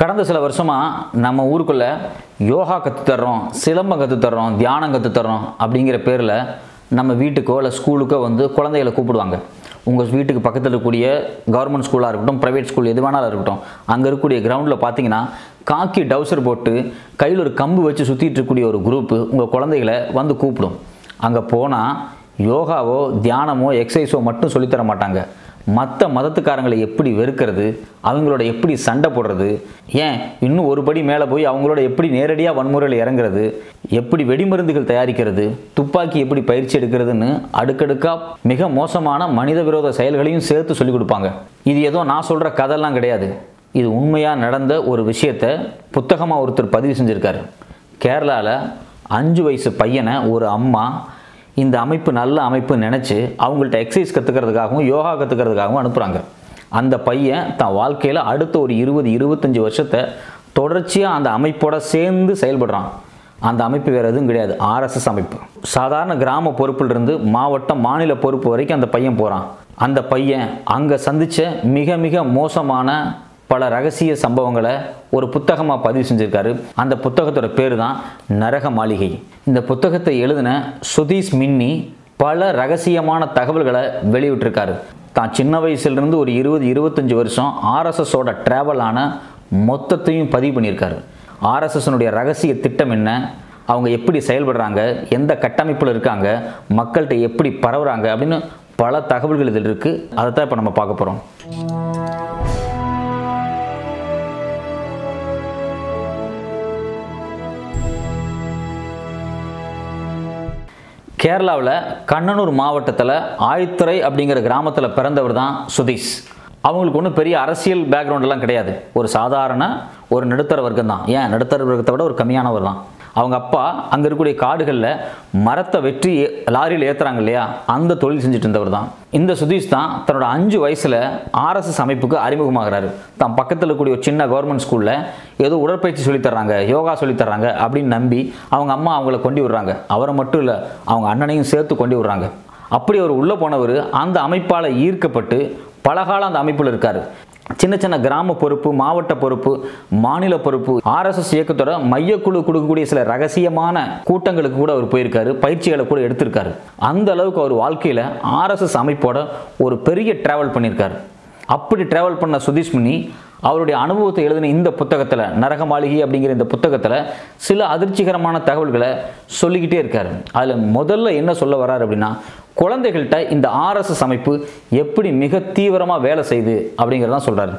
கடந்த சில வருஷமாக நம்ம ஊருக்குள்ளே யோகா கற்றுத்தர்றோம் சிலம்பம் கற்றுத்தர்றோம் தியானம் கற்றுத்தர்றோம் அப்படிங்கிற பேரில் நம்ம வீட்டுக்கோ இல்லை ஸ்கூலுக்கோ வந்து குழந்தைகளை கூப்பிடுவாங்க. உங்கள் வீட்டுக்கு பக்கத்தில் இருக்கக்கூடிய கவர்மெண்ட் ஸ்கூலாக இருக்கட்டும் ப்ரைவேட் ஸ்கூல் எது வேணாலும் இருக்கட்டும் அங்கே இருக்கக்கூடிய கிரவுண்டில் பார்த்தீங்கன்னா காக்கி டவுசர் போட்டு கையில் ஒரு கம்பு வச்சு சுற்றிட்டு இருக்கக்கூடிய ஒரு குரூப்பு உங்கள் குழந்தைகளை வந்து கூப்பிடும். அங்கே போனால் யோகாவோ தியானமோ எக்ஸசைஸோ மட்டும் சொல்லித்தர மாட்டாங்க. மற்ற மதத்துக்காரங்களை எப்படி வெறுக்கிறது அவங்களோட எப்படி சண்டை போடுறது ஏன் இன்னும் ஒரு படி மேலே போய் அவங்களோட எப்படி நேரடியாக வன்முறையில் இறங்குறது எப்படி வெடிமருந்துகள் தயாரிக்கிறது துப்பாக்கி எப்படி பயிற்சி எடுக்கிறதுன்னு அடுக்கடுக்காக மிக மோசமான மனித விரோத செயல்களையும் சேர்த்து சொல்லிக் கொடுப்பாங்க. இது ஏதோ நான் சொல்கிற கதைலாம் கிடையாது. இது உண்மையாக நடந்த ஒரு விஷயத்தை புத்தகமாக ஒருத்தர் பதிவு செஞ்சுருக்காரு. கேரளாவில் அஞ்சு வயசு பையனை ஒரு அம்மா இந்த அமைப்பு நல்ல அமைப்பு நினச்சி அவங்கள்ட்ட எக்ஸசைஸ் கற்றுக்கிறதுக்காகவும் யோகா கற்றுக்கிறதுக்காகவும் அனுப்புகிறாங்க அந்த பையன் தன் வாழ்க்கையில் அடுத்த ஒரு இருபது இருபத்தஞ்சி வருஷத்தை தொடர்ச்சியாக அந்த அமைப்போட சேர்ந்து செயல்படுறான். அந்த அமைப்பு வேறு எதுவும் கிடையாது. ஆர்எஸ்எஸ் அமைப்பு. சாதாரண கிராம பொறுப்பிலிருந்து மாவட்டம் மாநில பொறுப்பு வரைக்கும் அந்த பையன் போகிறான் அந்த பையன் அங்கே சந்தித்த மிக மிக மோசமான பல ரகசிய சம்பவங்களை ஒரு புத்தகமாக பதிவு செஞ்சுருக்காரு. அந்த புத்தகத்தோட பேர் தான் நரக மாளிகை. இந்த புத்தகத்தை எழுதின சுதீஷ் மின்னி பல ரகசியமான தகவல்களை வெளியிட்டிருக்காரு. தான் சின்ன வயசுலேருந்து ஒரு இருபது இருபத்தஞ்சி வருஷம் ஆர்எஸ்எஸோட ட்ராவலான மொத்தத்தையும் பதிவு பண்ணியிருக்காரு. ஆர்எஸ்எஸ்னுடைய ரகசிய திட்டம் என்ன? அவங்க எப்படி செயல்படுறாங்க? எந்த கட்டமைப்பில் இருக்காங்க? மக்கள்கிட்ட எப்படி பரவுறாங்க? அப்படின்னு பல தகவல்கள் இதில் இருக்குது அதை தான் இப்போ நம்ம பார்க்க போகிறோம் கேரளாவில் கண்ணனூர் மாவட்டத்தில் ஆழித்துறை அப்படிங்கிற கிராமத்தில் பிறந்தவர் தான் சுதீஷ். அவங்களுக்கு ஒன்றும் பெரிய அரசியல் பேக்ரவுண்டெல்லாம் கிடையாது. ஒரு சாதாரண ஒரு நடுத்தர வர்க்கம் தான் ஏன்? நடுத்தர வர்க்கத்தை விட ஒரு கம்மியானவர் தான். அவங்க அப்பா அங்கே இருக்கக்கூடிய காடுகளில் மரத்தை வெற்றி லாரியில் ஏற்றுறாங்க இல்லையா? அந்த தொழில் செஞ்சுட்டு இருந்தவர் தான். இந்த சுதீஷ் தான் தன்னோட அஞ்சு வயசில் ஆர்எஸ்எஸ் அமைப்புக்கு அறிமுகமாகிறாரு. தான் பக்கத்தில் இருக்கக்கூடிய ஒரு சின்ன கவர்மெண்ட் ஸ்கூலில் ஏதோ உடற்பயிற்சி சொல்லித்தர்றாங்க யோகா சொல்லித்தர்றாங்க அப்படின்னு நம்பி அவங்க அம்மா அவங்கள கொண்டு விடுறாங்க. அவரை மட்டும் இல்லை அவங்க அண்ணனையும் சேர்த்து கொண்டு விடுறாங்க. அப்படி அவர் உள்ளே போனவர் அந்த அமைப்பால் ஈர்க்கப்பட்டு பலகாலம் அந்த அமைப்பில் இருக்கார். சின்ன சின்ன கிராம பொறுப்பு மாவட்ட பொறுப்பு மாநில பொறுப்பு ஆர்எஸ்எஸ் இயக்கத்தோட மையக்குழு கொடுக்கக்கூடிய சில ரகசியமான கூட்டங்களுக்கு கூட அவர் போயிருக்காரு பயிற்சிகளை கூட எடுத்திருக்காரு. அந்த அளவுக்கு அவர் வாழ்க்கையில் ஆர்எஸ்எஸ் அமைப்போட ஒரு பெரிய டிராவல் பண்ணியிருக்காரு. அப்படி டிராவல் பண்ண சுதீஷ்மணி அவருடைய அனுபவத்தை எழுதின இந்த புத்தகத்தில் நரக மாளிகை அப்படிங்கிற இந்த புத்தகத்தில் சில அதிர்ச்சிகரமான தகவல்களை சொல்லிக்கிட்டே இருக்கார். அதில் முதல்ல என்ன சொல்ல வர்றாரு அப்படின்னா குழந்தைகள்கிட்ட இந்த ஆர்எஸ்எஸ் அமைப்பு எப்படி மிக தீவிரமாக வேலை செய்யுது அப்படிங்கிறதான் சொல்கிறாரு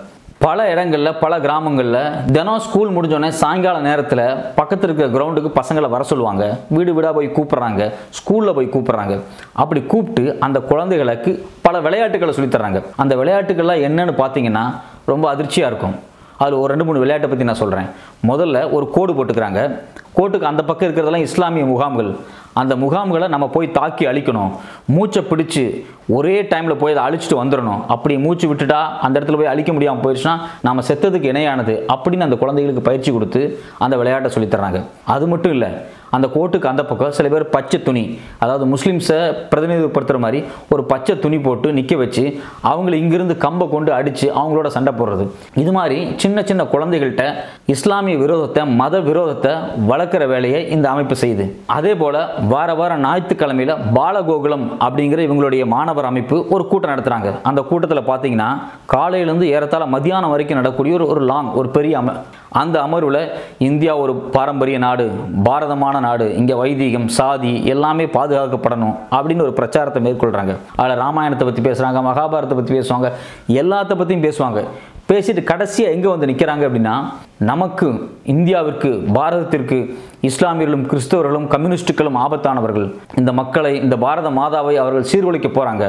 பல இடங்களில் பல கிராமங்களில் தினம் ஸ்கூல் முடிஞ்சோடனே சாயங்கால நேரத்தில் பக்கத்தில் இருக்கிற கிரவுண்டுக்கு பசங்களை வர சொல்லுவாங்க. வீடு வீடாக போய் கூப்பிட்றாங்க. ஸ்கூலில் போய் கூப்பிட்றாங்க. அப்படி கூப்பிட்டு அந்த குழந்தைகளுக்கு பல விளையாட்டுகளை சொல்லித்தராங்க அந்த விளையாட்டுகள்லாம் என்னன்னு பார்த்தீங்கன்னா ரொம்ப அதிர்ச்சியாக இருக்கும். அதில் ஒரு ரெண்டு மூணு விளையாட்டை பற்றி நான் சொல்கிறேன் முதல்ல ஒரு கோடு போட்டுக்கிறாங்க. கோட்டுக்கு அந்த பக்கம் இருக்கிறதெல்லாம் இஸ்லாமிய முகாம்கள். அந்த முகாம்களை நம்ம போய் தாக்கி அழிக்கணும். மூச்சை பிடிச்சு ஒரே டைமில் போய் அதை அழிச்சிட்டு வந்துடணும். அப்படி மூச்சு விட்டுட்டா அந்த இடத்துல போய் அழிக்க முடியாமல் போயிடுச்சுன்னா நம்ம செத்ததுக்கு இணையானது அப்படின்னு அந்த குழந்தைகளுக்கு பயிற்சி கொடுத்து அந்த விளையாட்டை சொல்லித் தர்றாங்க. அது மட்டும் இல்லை அந்த கோட்டுக்கு அந்த பக்கம் சில பேர் பச்சை துணி அதாவது முஸ்லீம்ஸை பிரதிநிதிப்படுத்துகிற மாதிரி ஒரு பச்சை துணி போட்டு நிற்க வச்சு அவங்கள இங்கிருந்து கம்பை கொண்டு அடித்து அவங்களோட சண்டை போடுறது. இது மாதிரி சின்ன சின்ன குழந்தைகள்கிட்ட இஸ்லாமிய விரோதத்தை மத விரோதத்தை வளர்க்குற வேலையை இந்த அமைப்பு செய்யுது. அதே போல் வார வாரம் ஞாயிற்றுக்கிழமையில் பாலகோகுலம் அப்படிங்கிற இவங்களுடைய மாணவர் அமைப்பு ஒரு கூட்டம் நடத்துகிறாங்க அந்த கூட்டத்தில் பார்த்தீங்கன்னா காலையிலேருந்து ஏறத்தாழ மதியானம் வரைக்கும் நடக்கக்கூடிய ஒரு ஒரு லாங் ஒரு பெரிய அமை அந்த அமர்வில் இந்தியா ஒரு பாரம்பரிய நாடு பாரதமான நாடு இங்கே வைதீகம் சாதி எல்லாமே பாதுகாக்கப்படணும் அப்படின்னு ஒரு பிரச்சாரத்தை மேற்கொள்கிறாங்க அதில் ராமாயணத்தை பற்றி பேசுகிறாங்க மகாபாரதத்தை பற்றி பேசுவாங்க எல்லாத்த பற்றியும் பேசுவாங்க. பேசிட்டு கடைசியாக எங்கே வந்து நிற்கிறாங்க அப்படின்னா நமக்கு இந்தியாவிற்கு பாரதத்திற்கு இஸ்லாமியர்களும் கிறிஸ்தவர்களும் கம்யூனிஸ்டுகளும் ஆபத்தானவர்கள். இந்த மக்களை இந்த பாரத மாதாவை அவர்கள் சீர்குலைக்க போகிறாங்க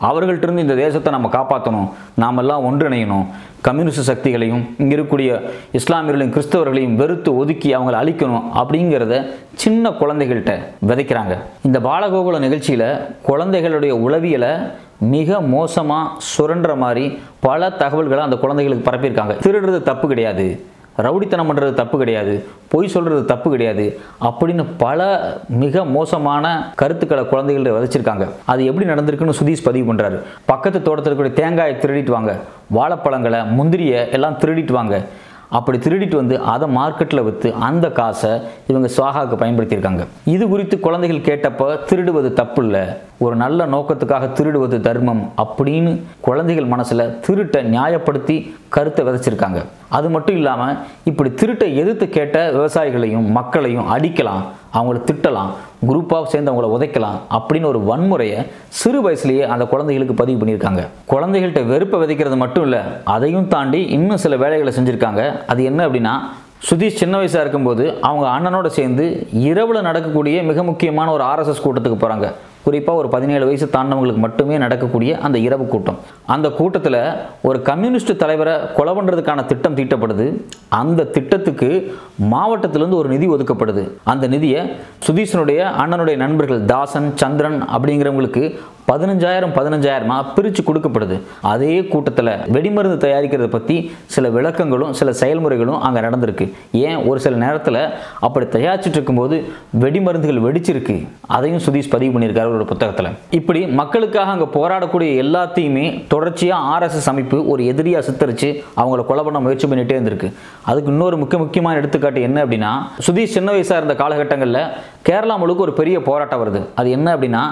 அவர்கள்ட்டிருந்து இந்த தேசத்தை நம்ம காப்பாற்றணும் நாமெல்லாம் ஒன்றிணையணும். கம்யூனிஸ்ட் சக்திகளையும் இங்கே இருக்கக்கூடிய இஸ்லாமியர்களையும் கிறிஸ்தவர்களையும் வெறுத்து ஒதுக்கி அவங்கள அழிக்கணும் அப்படிங்கிறத சின்ன குழந்தைகள்கிட்ட விதைக்கிறாங்க. இந்த பாலகோகுல நிகழ்ச்சியில் குழந்தைகளுடைய உளவியலை மிக மோசமாக சுரண்டுற மாதிரி பல தகவல்களை அந்த குழந்தைகளுக்கு பரப்பியிருக்காங்க. திருடுறது தப்பு கிடையாது. ரவுடித்தனம் பண்ணுறது தப்பு கிடையாது. பொய் சொல்கிறது தப்பு கிடையாது. அப்படின்னு பல மிக மோசமான கருத்துக்களை குழந்தைகள் விதைச்சிருக்காங்க. அது எப்படி நடந்திருக்குன்னு சுதீஷ் பதிவு பண்ணுறாரு பக்கத்து தோட்டத்தில் இருக்கக்கூடிய தேங்காயை திருடிட்டு வாங்க. வாழைப்பழங்களை முந்திரியை எல்லாம் திருடிட்டு வாங்க. அப்படி திருடிட்டு வந்து அதை மார்க்கெட்டில் விற்று அந்த காசை இவங்க சுவாகாவுக்கு பயன்படுத்தியிருக்காங்க. இது குறித்து குழந்தைகள் கேட்டப்ப திருடுவது தப்பு இல்லை ஒரு நல்ல நோக்கத்துக்காக திருடுவது தர்மம் அப்படின்னு குழந்தைகள் மனசில் திருட்டை நியாயப்படுத்தி கருத்தை விதைச்சிருக்காங்க. அது மட்டும் இல்லாமல் இப்படி திருட்டை எதிர்த்து கேட்ட விவசாயிகளையும் மக்களையும் அடிக்கலாம் அவங்கள திட்டலாம் குரூப்பாக சேர்ந்து அவங்கள உதைக்கலாம் அப்படின்னு ஒரு வன்முறையை சிறு வயசுலேயே அந்த குழந்தைகளுக்கு பதிவு பண்ணியிருக்காங்க. குழந்தைகள்கிட்ட வெறுப்பை விதைக்கிறது மட்டும் இல்லை அதையும் தாண்டி இன்னும் சில வேலைகளை செஞ்சுருக்காங்க. அது என்ன அப்படின்னா சுதீஷ் சின்ன வயசாக இருக்கும்போது அவங்க அண்ணனோட சேர்ந்து இரவில் நடக்கக்கூடிய மிக முக்கியமான ஒரு ஆர்எஸ்எஸ் கூட்டத்துக்கு போகிறாங்க குறிப்பாக ஒரு பதினேழு வயசு தாண்டவங்களுக்கு மட்டுமே நடக்கக்கூடிய அந்த இரவு கூட்டம். அந்த கூட்டத்தில் ஒரு கம்யூனிஸ்ட் தலைவரை கொலை பண்ணுறதுக்கான திட்டம் தீட்டப்படுது. அந்த திட்டத்துக்கு மாவட்டத்திலேருந்து ஒரு நிதி ஒதுக்கப்படுது. அந்த நிதியை சுதீஷனுடைய அண்ணனுடைய நண்பர்கள் தாசன் சந்திரன் அப்படிங்கிறவங்களுக்கு பதினஞ்சாயிரம் பதினஞ்சாயிரமாக பிரித்து கொடுக்கப்படுது. அதே கூட்டத்தில் வெடிமருந்து தயாரிக்கிறத பற்றி சில விளக்கங்களும் சில செயல்முறைகளும் அங்கே நடந்திருக்கு. ஏன்? ஒரு சில நேரத்தில் அப்படி தயாரிச்சுட்டு இருக்கும்போது வெடிமருந்துகள் வெடிச்சிருக்கு. அதையும் சுதீஷ் பதிவு பண்ணியிருக்காரு அவரோட புத்தகத்தில். இப்படி மக்களுக்காக அங்கே போராடக்கூடிய எல்லாத்தையுமே தொடர்ச்சியாக ஆர்எஸ்எஸ் அமைப்பு ஒரு எதிரியாக சித்தரித்து அவங்கள கொலை பண்ண முயற்சி பண்ணிகிட்டே இருந்திருக்கு. அதுக்கு இன்னொரு முக்கிய முக்கியமான எடுத்துக்காட்டு என்ன அப்படின்னா சுதீஷ் சின்ன வயசாக இருந்த காலகட்டங்களில் கேரளா முழுக்க ஒரு பெரிய போராட்டம் வருது. அது என்ன அப்படின்னா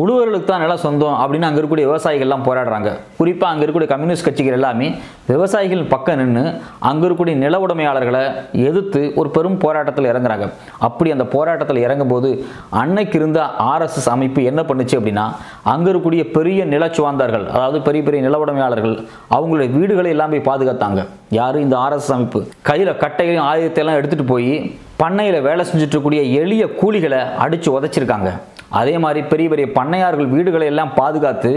உழுவர்களுக்கு தான் நிலம் சொந்தம் அப்படின்னு அங்கே இருக்கக்கூடிய விவசாயிகள்லாம் போராடுறாங்க. குறிப்பாக அங்கே இருக்கக்கூடிய கம்யூனிஸ்ட் கட்சிகள் எல்லாமே விவசாயிகள் பக்கம் நின்று அங்கே இருக்கக்கூடிய நில உடைமையாளர்களை எதிர்த்து ஒரு பெரும் போராட்டத்தில் இறங்குறாங்க. அப்படி அந்த போராட்டத்தில் இறங்கும்போது அன்னைக்கு இருந்த ஆர்எஸ்எஸ் அமைப்பு என்ன பண்ணுச்சு அப்படின்னா அங்கே இருக்கக்கூடிய பெரிய நிலச்சுவாந்தார்கள் அதாவது பெரிய பெரிய நில உடைமையாளர்கள் அவங்களுடைய வீடுகளை எல்லாம் போய் பாதுகாத்தாங்க. யார்? இந்த ஆர்எஸ்எஸ் அமைப்பு. கையில் கட்டையும் ஆயுதத்தையெல்லாம் எடுத்துகிட்டு போய் பண்ணையில் வேலை செஞ்சிட்ருக்கூடிய எளிய கூலிகளை அடித்து உதச்சிருக்காங்க. அதே மாதிரி பெரிய பெரிய பண்ணையார்கள் வீடுகளை எல்லாம் பாதுகாத்து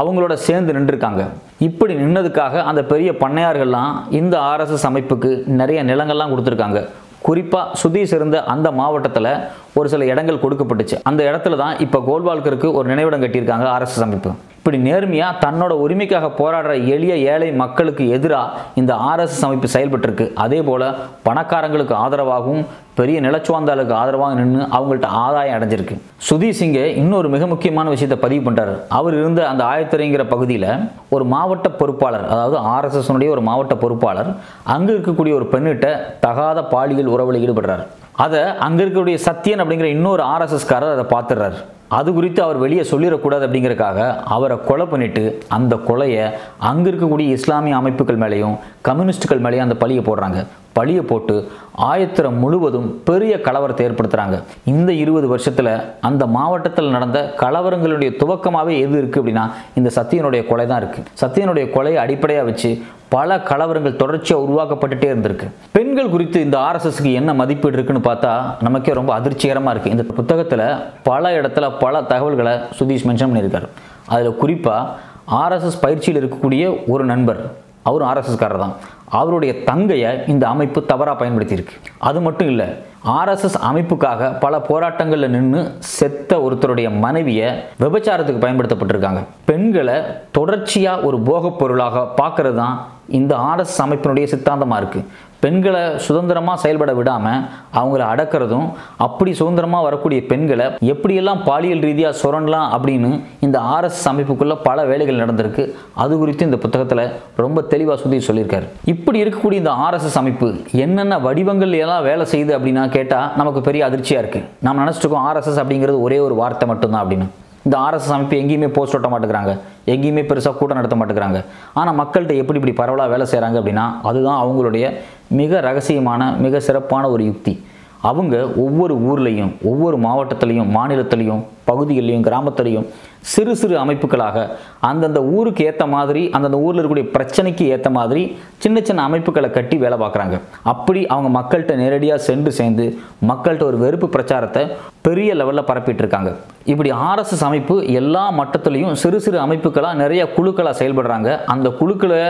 அவங்களோட சேர்ந்து நின்றுருக்காங்க. இப்படி நின்னதுக்காக அந்த பெரிய பண்ணையார்கள்லாம் இந்த ஆர்எஸ்எஸ் அமைப்புக்கு நிறைய நிலங்கள்லாம் கொடுத்துருக்காங்க. குறிப்பாக சுதீஷ் இருந்த அந்த மாவட்டத்தில் ஒரு சில இடங்கள் கொடுக்கப்பட்டுச்சு. அந்த இடத்துல தான் இப்போ கோல்வால்கருக்கு ஒரு நினைவிடம் கட்டியிருக்காங்க ஆர்எஸ்எஸ் அமைப்பு. இப்படி நேர்மையாக தன்னோட உரிமைக்காக போராடுற எளிய ஏழை மக்களுக்கு எதிராக இந்த ஆர்எஸ்எஸ் அமைப்பு செயல்பட்டிருக்கு. அதே போல் பணக்காரங்களுக்கு ஆதரவாகவும் பெரிய நிலச்சுவாந்தாளுக்கு ஆதரவாக நின்று அவங்கள்ட்ட ஆதாயம் அடைஞ்சிருக்கு. சுதி சிங்கை இன்னொரு மிக முக்கியமான விஷயத்தை பதிவு பண்ணுறாரு அவர் இருந்த அந்த ஆயத்துறைங்கிற பகுதியில் ஒரு மாவட்ட பொறுப்பாளர் அதாவது ஆர்எஸ்எஸ்னுடைய ஒரு மாவட்ட பொறுப்பாளர் அங்கே இருக்கக்கூடிய ஒரு பெண்ணிட்ட தகாத பாலியல் உறவில் ஈடுபடுறார். அதை அங்கே இருக்கக்கூடிய சத்தியன் அப்படிங்கிற இன்னொரு ஆர்எஸ்எஸ்காரர் அதை பார்த்துடுறாரு. அது குறித்து அவர் வெளியே சொல்லிடக்கூடாது அப்படிங்கிறக்காக அவரை கொலை பண்ணிட்டு அந்த கொலையை அங்கே இருக்கக்கூடிய இஸ்லாமிய அமைப்புகள் மேலேயும் கம்யூனிஸ்டுகள் மேலேயே அந்த பழியை போடுறாங்க. பழியை போட்டு ஆயத்திரம் முழுவதும் பெரிய கலவரத்தை ஏற்படுத்துகிறாங்க இந்த இருபது வருஷத்தில் அந்த மாவட்டத்தில் நடந்த கலவரங்களுடைய துவக்கமாகவே எது இருக்குது அப்படின்னா இந்த சத்தியனுடைய கொலை தான் இருக்குது சத்தியனுடைய கொலையை அடிப்படையாக வச்சு பல கலவரங்கள் தொடர்ச்சியாக உருவாக்கப்பட்டுட்டே இருந்திருக்கு. பெண்கள் குறித்து இந்த ஆர்எஸ்எஸ்க்கு என்ன மதிப்பீடு இருக்குன்னு பார்த்தா நமக்கே ரொம்ப அதிர்ச்சிகரமாக இருக்குது இந்த புத்தகத்தில் பல இடத்துல பல தகவல்களை சுதீஷ் மென்ஷன் பண்ணியிருக்காரு. அதில் குறிப்பாக ஆர்எஸ்எஸ் பயிற்சியில் இருக்கக்கூடிய ஒரு நண்பர் அவரும் ஆர்எஸ்எஸ்காரர் தான் அவருடைய தங்கையை இந்த அமைப்பு தவறாக பயன்படுத்தியிருக்கு. அது மட்டும் இல்லை ஆர்எஸ்எஸ் அமைப்புக்காக பல போராட்டங்களில் நின்று செத்த ஒருத்தருடைய மனைவியை விபச்சாரத்துக்கு பயன்படுத்தப்பட்டிருக்காங்க. பெண்களை தொடர்ச்சியாக ஒரு போகப் பொருளாக பார்க்கறது தான் இந்த ஆர்எஸ் அமைப்பினுடைய சித்தாந்தமாக இருக்குது பெண்களை சுதந்திரமாக செயல்பட விடாமல் அவங்கள அடக்கிறதும் அப்படி சுதந்திரமாக வரக்கூடிய பெண்களை எப்படியெல்லாம் பாலியல் ரீதியாக சுரண்டலாம் அப்படின்னு இந்த ஆர்எஸ் அமைப்புக்குள்ளே பல வேலைகள் நடந்திருக்கு. அது குறித்து இந்த புத்தகத்தில் ரொம்ப தெளிவாக சுற்றி சொல்லியிருக்காரு. இப்படி இருக்கக்கூடிய இந்த ஆர்எஸ்எஸ் அமைப்பு என்னென்ன வடிவங்கள் எல்லாம் வேலை செய்யுது அப்படின்னா கேட்டால் நமக்கு பெரிய அதிர்ச்சியாக இருக்குது நம்ம நினச்சிட்டு இருக்கோம் ஆர்எஸ்எஸ் அப்படிங்கிறது ஒரே ஒரு வார்த்தை மட்டும்தான் அப்படின்னு. இந்த ஆர்எஸ்எஸ் அமைப்பு எங்கேயுமே போஸ்ட் ஒட்ட மாட்டேங்கிறாங்க. எங்கேயுமே பெருசாக கூட்டம் நடத்த மாட்டேங்கிறாங்க. ஆனால் மக்கள்கிட்ட எப்படி இப்படி பரவலாக வேலை செய்கிறாங்க அப்படின்னா அதுதான் அவங்களுடைய மிக ரகசியமான மிக சிறப்பான ஒரு யுக்தி. அவங்க ஒவ்வொரு ஊர்லேயும் ஒவ்வொரு மாவட்டத்திலையும் மாநிலத்திலையும் பகுதிகளிலையும் கிராமத்திலையும் சிறு சிறு அமைப்புகளாக அந்தந்த ஊருக்கு ஏற்ற மாதிரி அந்தந்த ஊரில் இருக்கக்கூடிய பிரச்சனைக்கு ஏற்ற மாதிரி சின்ன சின்ன அமைப்புகளை கட்டி வேலை பார்க்குறாங்க. அப்படி அவங்க மக்கள்கிட்ட நேரடியாக சென்று சேர்ந்து மக்கள்கிட்ட ஒரு வெறுப்பு பிரச்சாரத்தை பெரிய லெவலில் பரப்பிட்டு இருக்காங்க இப்படி ஆர்எஸ்எஸ் அமைப்பு எல்லா மட்டத்திலையும் சிறு சிறு அமைப்புகளாக நிறைய குழுக்களாக செயல்படுறாங்க. அந்த குழுக்களை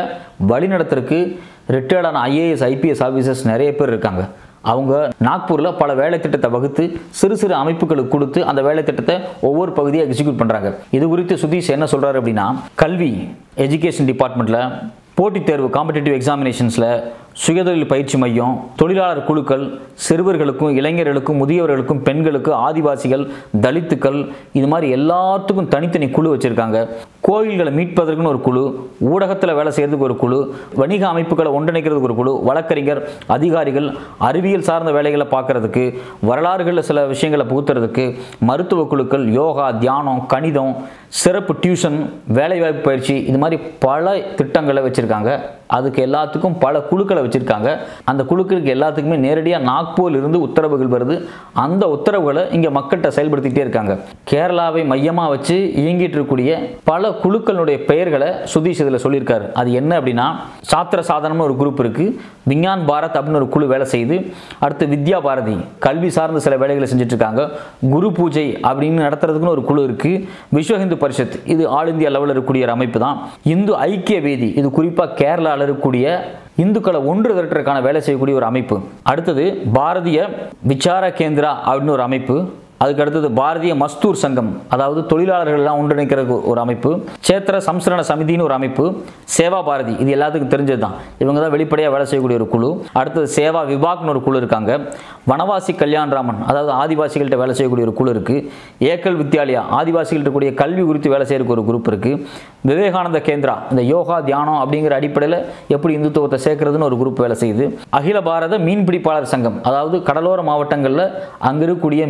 வழிநடத்துறதுக்கு ரிட்டையர்டான ஐஏஎஸ் ஐபிஎஸ் ஆஃபீஸர்ஸ் நிறைய பேர் இருக்காங்க. அவங்க நாக்பூரில் பல வேலை திட்டத்தை வகுத்து சிறு சிறு அமைப்புகளுக்கு கொடுத்து அந்த வேலை திட்டத்தை ஒவ்வொரு பகுதியாக எக்ஸிக்யூட் பண்ணுறாங்க இது குறித்து சுதீஷ் என்ன சொல்கிறாரு அப்படின்னா கல்வி எஜுகேஷன் டிபார்ட்மெண்ட்டில் போட்டித் தேர்வு காம்படிட்டிவ் எக்ஸாமினேஷன்ஸில் சுயதொழில் பயிற்சி மையம் தொழிலாளர் குழுக்கள் சிறுவர்களுக்கும் இளைஞர்களுக்கும் முதியவர்களுக்கும் பெண்களுக்கு ஆதிவாசிகள் தலித்துக்கள் இது மாதிரி எல்லாத்துக்கும் தனித்தனி குழு வச்சுருக்காங்க. கோயில்களை மீட்பதற்குன்னு ஒரு குழு ஊடகத்தில் வேலை செய்கிறதுக்கு ஒரு குழு வணிக அமைப்புகளை ஒன்றிணைக்கிறதுக்கு ஒரு குழு வழக்கறிஞர் அதிகாரிகள் அறிவியல் சார்ந்த வேலைகளை பார்க்கறதுக்கு வரலாறுகளில் சில விஷயங்களை புகுத்துறதுக்கு மருத்துவ குழுக்கள் யோகா தியானம் கணிதம் சிறப்பு டியூஷன் வேலைவாய்ப்பு பயிற்சி இது மாதிரி பல திட்டங்களை வச்சுருக்காங்க. அதுக்கு எல்லாத்துக்கும் பல குழுக்களை வச்சுருக்காங்க. அந்த குழுக்களுக்கு எல்லாத்துக்குமே நேரடியாக நாக்பூரில் இருந்து உத்தரவுகள் வருது. அந்த உத்தரவுகளை இங்கே மக்கள்கிட்ட செயல்படுத்திக்கிட்டே இருக்காங்க. கேரளாவை மையமாக வச்சு இயங்கிட்டு இருக்கக்கூடிய பல குழுக்களுடைய பெயர்களை சுதீஷ் இதில் சொல்லியிருக்காரு. அது என்ன அப்படின்னா சாத்திர சாதனம்னு ஒரு குரூப் இருக்குது விஞ்ஞான் பாரத் அப்படின்னு ஒரு குழு வேலை செய்யுது. அடுத்து வித்யா பாரதி கல்வி சார்ந்த சில வேலைகளை செஞ்சுட்டு இருக்காங்க. குரு பூஜை அப்படின்னு நடத்துறதுக்குன்னு ஒரு குழு இருக்குது விஸ்வ ஹிந்து பரிஷத். இது ஆல் இந்தியா லெவலில் இருக்கக்கூடிய ஒரு அமைப்பு தான் இந்து ஐக்கிய வேதி இது குறிப்பாக கேரளாவில் இருக்கக்கூடிய இந்துக்களை ஒன்று திரட்டுறதுக்கான வேலை செய்யக்கூடிய ஒரு அமைப்பு. அடுத்தது பாரதிய விசார கேந்திரா அப்படின்னு ஒரு அமைப்பு. அதுக்கு அடுத்தது பாரதிய மஸ்தூர் சங்கம் அதாவது தொழிலாளர்கள்லாம் ஒன்றிணைக்கிற ஒரு அமைப்பு சேத்திர சம்ஸ்கரண சமிதின்னு ஒரு அமைப்பு சேவா பாரதி இது எல்லாத்துக்கும் தெரிஞ்சது தான் இவங்க தான் வெளிப்படையாக வேலை செய்யக்கூடிய ஒரு குழு. அடுத்தது சேவா விபாக்னு ஒரு குழு இருக்காங்க. வனவாசி கல்யாண்ராமன் அதாவது ஆதிவாசிகள்கிட்ட வேலை செய்யக்கூடிய ஒரு குழு இருக்குது ஏக்கல் வித்யாலயா ஆதிவாசிகள்கிட்ட கூடிய கல்வி குறித்து வேலை செய்யறதுக்கு ஒரு குரூப் இருக்குது விவேகானந்த கேந்திரா இந்த யோகா தியானம் அப்படிங்கிற அடிப்படையில் எப்படி இந்துத்துவத்தை சேர்க்கறதுன்னு ஒரு குரூப் வேலை செய்யுது. அகில பாரத மீன்பிடிப்பாளர் சங்கம் அதாவது கடலோர மாவட்டங்களில் அங்கே இருக்கக்கூடிய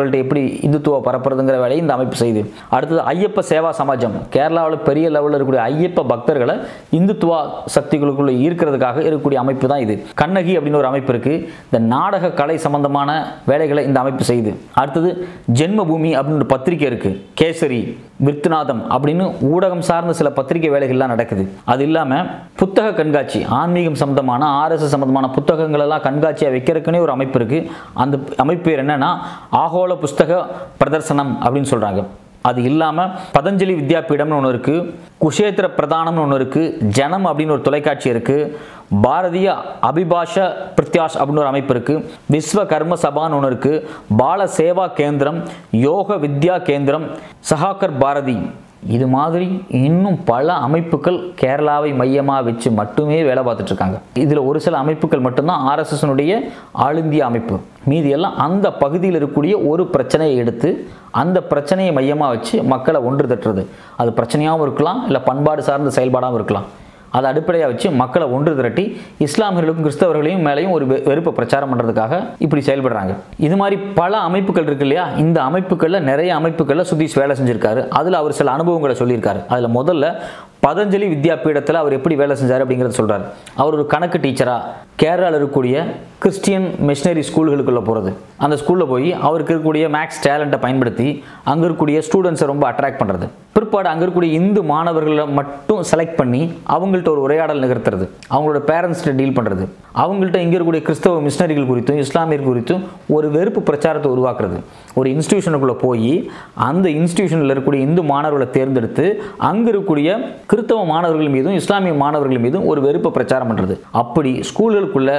அவர்கள்ட்ட எப்படி இந்துத்துவ பரப்புறதுங்கிற வேலையை இந்த அமைப்பு செய்யுது அடுத்தது ஐயப்ப சேவா சமாஜம். கேரளாவில் பெரிய லெவலில் இருக்கக்கூடிய ஐயப்ப பக்தர்களை இந்துத்துவ சக்திகளுக்குள்ள ஈர்க்கிறதுக்காக இருக்கக்கூடிய அமைப்பு தான் இது. கண்ணகி அப்படின்னு ஒரு அமைப்பு இருக்குது இந்த நாடக கலை சம்பந்தமான வேலைகளை இந்த அமைப்பு செய்யுது அடுத்தது ஜென்மபூமி அப்படின்னு ஒரு பத்திரிகை இருக்குது கேசரி. விருத்துநாதம் அப்படின்னு ஊடகம் சார்ந்த சில பத்திரிகை வேலைகள்லாம் நடக்குது. அது இல்லாமல் புத்தக கண்காட்சி ஆன்மீகம் சம்பந்தமான ஆர்எஸ்எஸ் சம்பந்தமான புத்தகங்கள் எல்லாம் கண்காட்சியாக வைக்கிறதுக்குனே ஒரு அமைப்பு இருக்குது அந்த அமைப்பு பேர் என்னன்னா ஆகோள புஸ்தக பிரதர்சனம் அப்படின்னு சொல்கிறாங்க அது இல்லாமல் பதஞ்சலி வித்யாபீடம்னு ஒன்று இருக்குது குஷேத்திர பிரதானம்னு ஒன்று இருக்குது ஜனம் அப்படின்னு ஒரு தொலைக்காட்சி இருக்குது பாரதிய அபிபாஷ பிரத்யாஷ் அப்படின்னு ஒரு அமைப்பு இருக்குது விஸ்வ கர்ம சபான்னு ஒன்று இருக்குது பால சேவா கேந்திரம் யோக வித்யா கேந்திரம் சஹாக்கர் பாரதி இது மாதிரி இன்னும் பல அமைப்புகள் கேரளாவை மையமாக வச்சு மட்டுமே வேலை பார்த்துட்ருக்காங்க இதில் ஒரு சில அமைப்புகள் மட்டும்தான் ஆர்எஸ்எஸ்னுடைய ஆல் இந்திய அமைப்பு. மீதி எல்லாம் அந்த பகுதியில் இருக்கக்கூடிய ஒரு பிரச்சனையை எடுத்து அந்த பிரச்சனையை மையமாக வச்சு மக்களை ஒன்று தட்டுறது. அது பிரச்சனையாகவும் இருக்கலாம் இல்லை பண்பாடு சார்ந்த செயல்பாடாகவும் இருக்கலாம். அதை அடிப்படையாக வச்சு மக்களை ஒன்று திரட்டி இஸ்லாமியர்களுக்கும் கிறிஸ்தவர்களையும் மேலேயும் ஒரு வெ- வெறுப்பை பிரச்சாரம் பண்ணுறதுக்காக இப்படி செயல்படுறாங்க. இது மாதிரி பல அமைப்புகள் இருக்கு இல்லையா? இந்த அமைப்புகளில் நிறைய அமைப்புகளில் சுதீஷ் வேலை செஞ்சிருக்காரு. அதில் அவர் சில அனுபவங்களை சொல்லியிருக்காரு. அதில் முதல்ல பதஞ்சலி வித்யாபீடத்தில் அவர் எப்படி வேலை செஞ்சார் அப்படிங்கிறத சொல்கிறார் அவர் ஒரு கணக்கு டீச்சராக கேரளாவில் இருக்கக்கூடிய கிறிஸ்டியன் மிஷினரி ஸ்கூல்களுக்குள்ளே போகிறது அந்த ஸ்கூலில் போய் அவருக்கு இருக்கக்கூடிய மேக்ஸ் டேலண்ட்டை பயன்படுத்தி அங்கே இருக்கக்கூடிய ஸ்டூடெண்ட்ஸை ரொம்ப அட்ராக்ட் பண்ணுறது பிற்பாடு அங்கே இருக்கக்கூடிய இந்து மாணவர்களை மட்டும் செலக்ட் பண்ணி அவங்கள்ட்ட ஒரு உரையாடல் நிகழ்த்துறது. அவங்களோட பேரண்ட்ஸ்கிட்ட டீல் பண்ணுறது அவங்கள்ட்ட இங்கே இருக்கக்கூடிய கிறிஸ்தவ மிஷினரிகள் குறித்தும் இஸ்லாமியர் குறித்தும் ஒரு வெறுப்பு பிரச்சாரத்தை உருவாக்குறது. ஒரு இன்ஸ்டியூஷனுக்குள்ளே போய் அந்த இன்ஸ்டியூஷனில் இருக்கக்கூடிய இந்து மாணவர்களை தேர்ந்தெடுத்து அங்கே இருக்கக்கூடிய கிறிஸ்தவ மாணவர்கள் மீதும் இஸ்லாமிய மாணவர்கள் மீதும் ஒரு வெறுப்பு பிரச்சாரம் பண்ணுறது அப்படி ஸ்கூல்களுக்குள்ள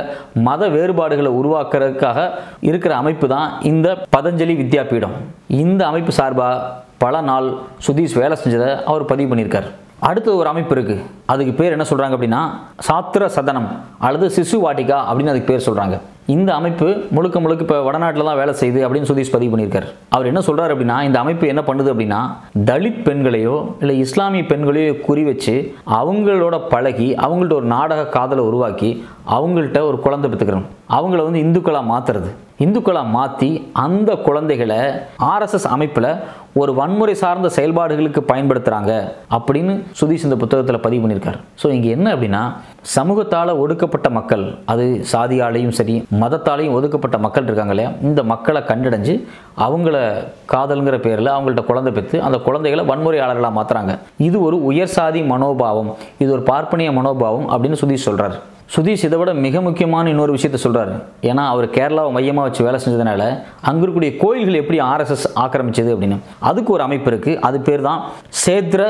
மத வேறுபாடுகளை உருவாக்குறதுக்காக இருக்கிற அமைப்பு தான் இந்த பதஞ்சலி வித்யாபீடம். இந்த அமைப்பு சார்பாக பல நாள் சுதீஷ் வேலை செஞ்சதை அவர் பதிவு பண்ணியிருக்கார். அடுத்து ஒரு அமைப்பு இருக்கு. அதுக்கு பேர் என்ன சொல்றாங்க அப்படின்னா சாத்திர சதனம் அல்லது சிசு வாட்டிகா அப்படின்னு அதுக்கு பேர் சொல்றாங்க. இந்த அமைப்பு முழுக்க முழுக்க இப்போ வடநாட்டில் தான் வேலை செய்யுது அப்படின்னு சுதீஷ் பதிவு பண்ணியிருக்காரு. அவர் என்ன சொல்கிறார் அப்படின்னா இந்த அமைப்பு என்ன பண்ணுது அப்படின்னா தலித் பெண்களையோ இல்லை இஸ்லாமிய பெண்களையோ குறி வச்சு அவங்களோட பழகி அவங்கள்ட்ட ஒரு நாடக காதலை உருவாக்கி அவங்கள்ட்ட ஒரு குழந்தை பெற்றுக்கிறோம் அவங்கள வந்து இந்துக்களாக மாற்றுறது இந்துக்களாக மாற்றி அந்த குழந்தைகளை ஆர்எஸ்எஸ் அமைப்பில் ஒரு வன்முறை சார்ந்த செயல்பாடுகளுக்கு பயன்படுத்துகிறாங்க அப்படின்னு சுதீஷ் இந்த புத்தகத்தில் பதிவு பண்ணியிருக்காரு. ஸோ இங்கே என்ன அப்படின்னா சமூகத்தால் ஒடுக்கப்பட்ட மக்கள் அது சாதியாலையும் சரி மதத்தாலையும் ஒதுக்கப்பட்ட மக்கள் இருக்காங்க இல்லையா? இந்த மக்களை கண்டடைஞ்சு அவங்கள காதலுங்கிற பேரில் அவங்கள்ட்ட குழந்தை பெற்று அந்த குழந்தைகளை வன்முறையாளர்களாக மாற்றுறாங்க இது ஒரு உயர் சாதி மனோபாவம். இது ஒரு பார்ப்பனிய மனோபாவம் அப்படின்னு சுதீஷ் சொல்கிறார் சுதீஷ் இதை விட மிக முக்கியமான இன்னொரு விஷயத்த சொல்கிறாரு ஏன்னா அவர் கேரளாவை மையமாக வச்சு வேலை செஞ்சதுனால அங்கே இருக்கக்கூடிய கோயில்கள் எப்படி ஆர்எஸ்எஸ் ஆக்கிரமிச்சது அப்படின்னு. அதுக்கு ஒரு அமைப்பு இருக்குது அது பேர் தான் சேத்ர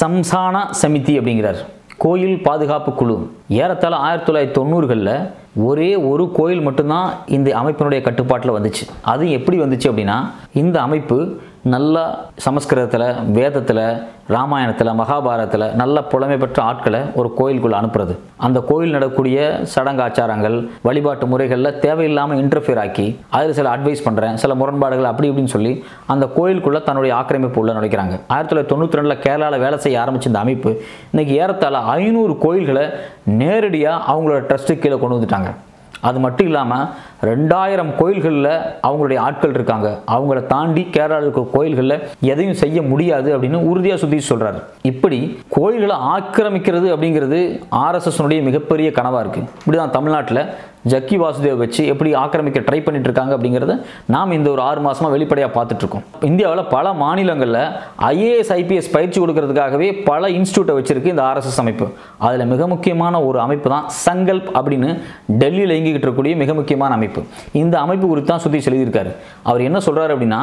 சம்சான சமிதி அப்படிங்கிறார். கோயில் பாதுகாப்பு குழு. ஏறத்தாழ ஆயிரத்தி தொள்ளாயிரத்தி தொண்ணூறுகளில் ஒரே ஒரு கோயில் மட்டும்தான் இந்த அமைப்பினுடைய கட்டுப்பாட்டில் வந்துச்சு. அது எப்படி வந்துச்சு அப்படின்னா இந்த அமைப்பு நல்லா சமஸ்கிருதத்தில் வேதத்தில் ராமாயணத்தில் மகாபாரதத்தில் நல்ல புலமை பெற்ற ஆட்களை ஒரு கோயிலுக்குள்ளே அனுப்புறது. அந்த கோயில் நடக்கக்கூடிய சடங்காச்சாரங்கள் வழிபாட்டு முறைகளில் தேவையில்லாமல் இன்டர்ஃபியர் ஆக்கி அதில் சில அட்வைஸ் பண்ணுறேன் சில முரண்பாடுகள் அப்படி இப்படின்னு சொல்லி அந்த கோயிலுக்குள்ளே தன்னுடைய ஆக்கிரமிப்பு உள்ள நுழைக்கிறாங்க. ஆயிரத்தி தொள்ளாயிரத்தி தொண்ணூற்றி ரெண்டில் கேரளாவில் வேலை செய்ய ஆரம்பித்த இந்த அமைப்பு இன்றைக்கி ஏறத்தாழ ஐநூறு கோயில்களை நேரடியாக அவங்களோட ட்ரஸ்ட்டு கீழே கொண்டு வந்துட்டாங்க. அது மட்டும் இல்லாமல் ரெண்டாயிரம் கோயில்களில் அவங்களுடைய ஆட்கள் இருக்காங்க. அவங்கள தாண்டி கேரளாவில் இருக்கிற கோயில்களில் எதையும் செய்ய முடியாது அப்படின்னு உறுதியாக சுத்தி சொல்கிறாரு இப்படி கோயில்களை ஆக்கிரமிக்கிறது அப்படிங்கிறது ஆர்எஸ்எஸ்னுடைய மிகப்பெரிய கனவாக இருக்குது இப்படி தான் தமிழ்நாட்டில் ஜக்கி வாசுதேவ் வச்சு எப்படி ஆக்கிரமிக்க ட்ரை பண்ணிட்டு இருக்காங்க அப்படிங்கிறத நாம் இந்த ஒரு ஆறு மாசமா வெளிப்படையாக பார்த்துட்டு இருக்கோம் இந்தியாவில் பல மாநிலங்களில் ஐஏஎஸ் ஐபிஎஸ் பயிற்சி கொடுக்கறதுக்காகவே பல இன்ஸ்டியூட்டை வச்சிருக்கு இந்த ஆர்எஸ்எஸ் அமைப்பு. அதில் மிக முக்கியமான ஒரு அமைப்பு தான் சங்கல்ப் அப்படின்னு டெல்லியில் இயங்கிக்கிட்டு இருக்கக்கூடிய மிக முக்கியமான அமைப்பு. இந்த அமைப்பு குறித்து தான் சுத்தி சொல்லியிருக்காரு அவர் என்ன சொல்றாரு அப்படின்னா